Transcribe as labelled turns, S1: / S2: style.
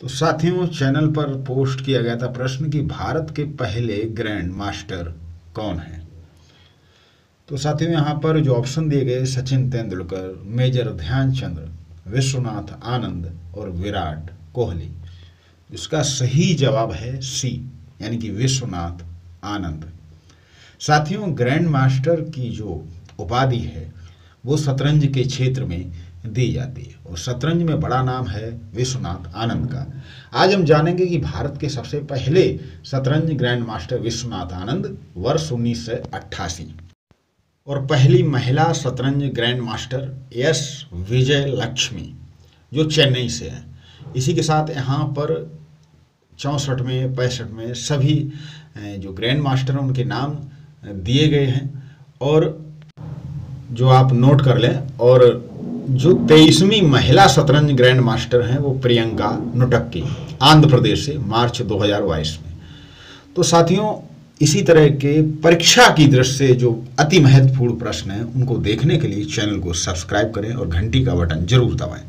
S1: तो साथियों, चैनल पर पोस्ट किया गया था प्रश्न कि भारत के पहले ग्रैंड मास्टर कौन है? तो साथियों, यहाँ पर जो ऑप्शन दिए गए, सचिन तेंदुलकर, मेजर ध्यानचंद्र विश्वनाथ आनंद और विराट कोहली। इसका सही जवाब है सी यानी कि विश्वनाथ आनंद। साथियों, ग्रैंड मास्टर की जो उपाधि है, वो शतरंज के क्षेत्र में दी जाती है। और शतरंज में बड़ा नाम है विश्वनाथ आनंद का। आज हम जानेंगे कि भारत के सबसे पहले शतरंज ग्रैंड मास्टर विश्वनाथ आनंद वर्ष उन्नीस सौ अट्ठासी। और पहली महिला शतरंज grand master S Vijay Lakshmi जो चेन्नई से है। इसी के साथ यहाँ पर चौंसठ में, पैंसठ में सभी जो ग्रैंड मास्टर उनके नाम दिए गए हैं। और जो आप नोट कर लें, और जो तेईसवीं महिला शतरंज ग्रैंड मास्टर हैं, वो प्रियंका नुटक्की, आंध्र प्रदेश से, मार्च 2022 में। तो साथियों, इसी तरह के परीक्षा की दृष्टि से जो अति महत्वपूर्ण प्रश्न हैं, उनको देखने के लिए चैनल को सब्सक्राइब करें और घंटी का बटन ज़रूर दबाएँ।